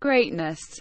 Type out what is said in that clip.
greatness.